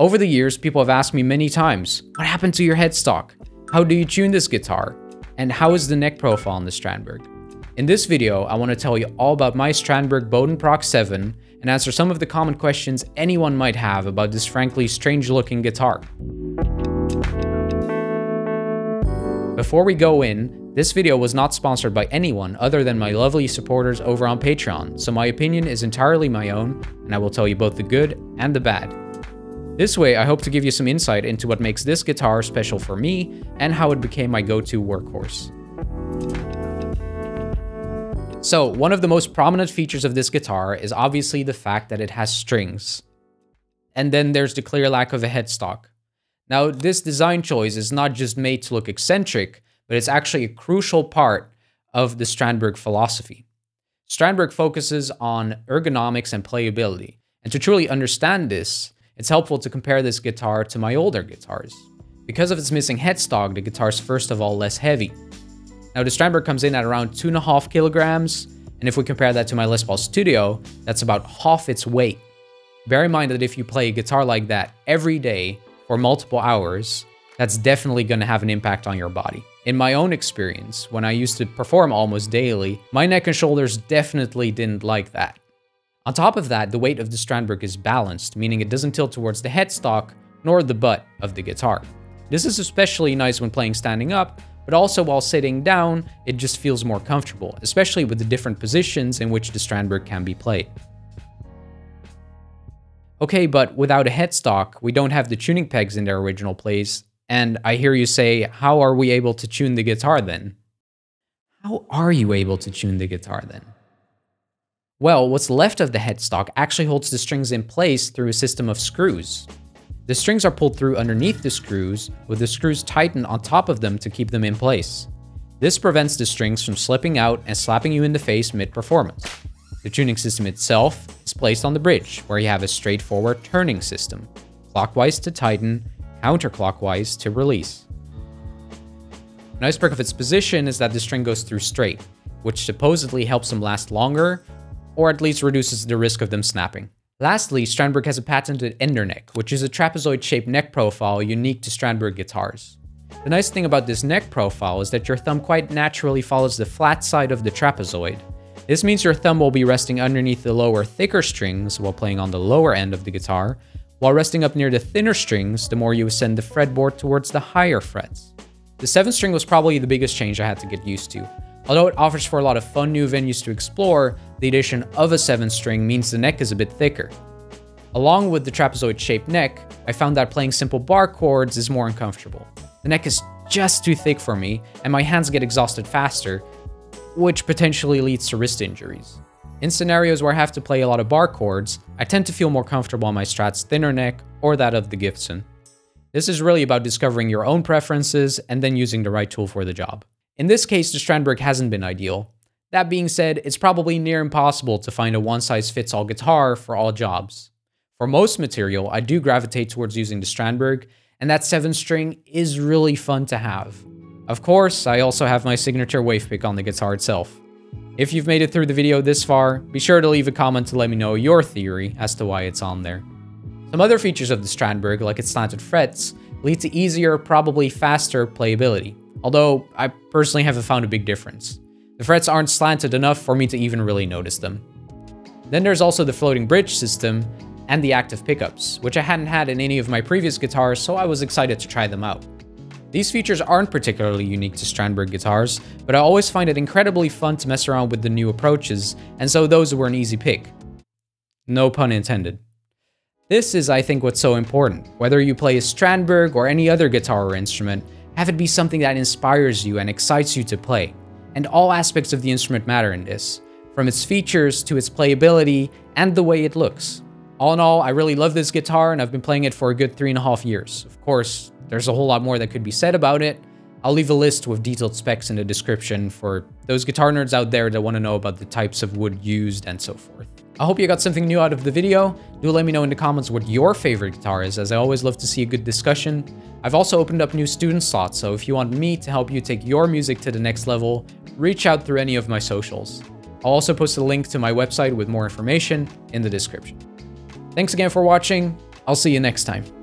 Over the years, people have asked me many times, what happened to your headstock? How do you tune this guitar? And how is the neck profile on the Strandberg? In this video, I want to tell you all about my Strandberg Boden Prog 7 and answer some of the common questions anyone might have about this frankly strange looking guitar. Before we go in, this video was not sponsored by anyone other than my lovely supporters over on Patreon, so my opinion is entirely my own, and I will tell you both the good and the bad. This way, I hope to give you some insight into what makes this guitar special for me and how it became my go-to workhorse. So, one of the most prominent features of this guitar is obviously the fact that it has strings. And then there's the clear lack of a headstock. Now, this design choice is not just made to look eccentric, but it's actually a crucial part of the Strandberg philosophy. Strandberg focuses on ergonomics and playability. And to truly understand this, it's helpful to compare this guitar to my older guitars. Because of its missing headstock, the guitar is first of all less heavy. Now the Strandberg comes in at around 2.5 kilograms, and if we compare that to my Les Paul Studio, that's about half its weight. Bear in mind that if you play a guitar like that every day for multiple hours, that's definitely going to have an impact on your body. In my own experience, when I used to perform almost daily, my neck and shoulders definitely didn't like that. On top of that, the weight of the Strandberg is balanced, meaning it doesn't tilt towards the headstock nor the butt of the guitar. This is especially nice when playing standing up, but also while sitting down, it just feels more comfortable, especially with the different positions in which the Strandberg can be played. Okay, but without a headstock, we don't have the tuning pegs in their original place, and I hear you say, how are we able to tune the guitar then? How are you able to tune the guitar then? Well, what's left of the headstock actually holds the strings in place through a system of screws. The strings are pulled through underneath the screws, with the screws tightened on top of them to keep them in place. This prevents the strings from slipping out and slapping you in the face mid-performance. The tuning system itself is placed on the bridge, where you have a straightforward turning system, clockwise to tighten, counterclockwise to release. A nice perk of its position is that the string goes through straight, which supposedly helps them last longer or at least reduces the risk of them snapping. Lastly, Strandberg has a patented EndurNeck, which is a trapezoid-shaped neck profile unique to Strandberg guitars. The nice thing about this neck profile is that your thumb quite naturally follows the flat side of the trapezoid. This means your thumb will be resting underneath the lower, thicker strings while playing on the lower end of the guitar, while resting up near the thinner strings the more you ascend the fretboard towards the higher frets. The 7th string was probably the biggest change I had to get used to. Although it offers for a lot of fun new venues to explore, the addition of a 7th string means the neck is a bit thicker. Along with the trapezoid-shaped neck, I found that playing simple bar chords is more uncomfortable. The neck is just too thick for me, and my hands get exhausted faster, which potentially leads to wrist injuries. In scenarios where I have to play a lot of bar chords, I tend to feel more comfortable on my Strat's thinner neck or that of the Gibson. This is really about discovering your own preferences and then using the right tool for the job. In this case, the Strandberg hasn't been ideal. That being said, it's probably near impossible to find a one-size-fits-all guitar for all jobs. For most material, I do gravitate towards using the Strandberg, and that 7-string is really fun to have. Of course, I also have my signature wave pick on the guitar itself. If you've made it through the video this far, be sure to leave a comment to let me know your theory as to why it's on there. Some other features of the Strandberg, like its slanted frets, lead to easier, probably faster playability although I personally haven't found a big difference. The frets aren't slanted enough for me to even really notice them. Then there's also the floating bridge system and the active pickups, which I hadn't had in any of my previous guitars, so I was excited to try them out. These features aren't particularly unique to Strandberg guitars, but I always find it incredibly fun to mess around with the new approaches, and so those were an easy pick. No pun intended. This is, I think, what's so important. Whether you play a Strandberg or any other guitar or instrument, have it be something that inspires you and excites you to play. And all aspects of the instrument matter in this, from its features to its playability and the way it looks. All in all, I really love this guitar and I've been playing it for a good three and a half years. Of course, there's a whole lot more that could be said about it. I'll leave a list with detailed specs in the description for those guitar nerds out there that want to know about the types of wood used and so forth. I hope you got something new out of the video. Do let me know in the comments what your favorite guitar is, as I always love to see a good discussion. I've also opened up new student slots, so if you want me to help you take your music to the next level, reach out through any of my socials. I'll also post a link to my website with more information in the description. Thanks again for watching. I'll see you next time.